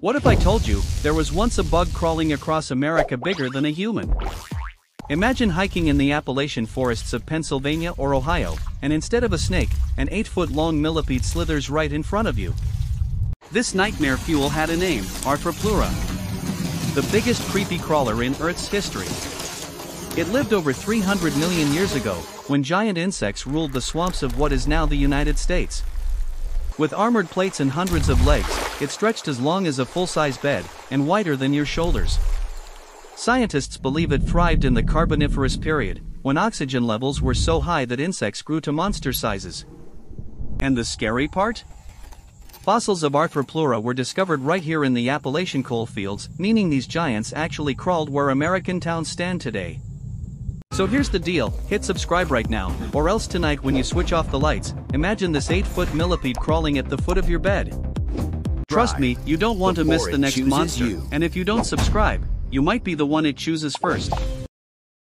What if I told you, there was once a bug crawling across America bigger than a human? Imagine hiking in the Appalachian forests of Pennsylvania or Ohio, and instead of a snake, an 8-foot-long millipede slithers right in front of you. This nightmare fuel had a name, Arthropleura. The biggest creepy crawler in Earth's history. It lived over 300 million years ago, when giant insects ruled the swamps of what is now the United States. With armored plates and hundreds of legs, it stretched as long as a full-size bed, and wider than your shoulders. Scientists believe it thrived in the Carboniferous period, when oxygen levels were so high that insects grew to monster sizes. And the scary part? Fossils of Arthropleura were discovered right here in the Appalachian coal fields, meaning these giants actually crawled where American towns stand today. So here's the deal, hit subscribe right now, or else tonight when you switch off the lights, imagine this 8-foot millipede crawling at the foot of your bed. Trust me, you don't want to miss the next monster, you. and if you don't subscribe, you might be the one it chooses first.